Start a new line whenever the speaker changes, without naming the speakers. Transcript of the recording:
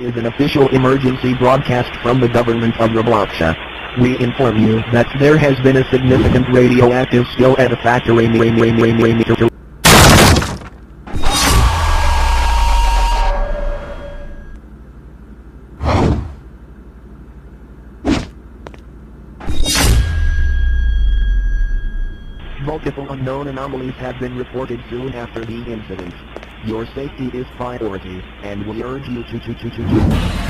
Is an official emergency broadcast from the government of Robloxia. We inform you that there has been a significant radioactive spill at a factory. Multiple unknown anomalies have been reported soon after the incident. Your safety is priority, and we urge you to to to to to.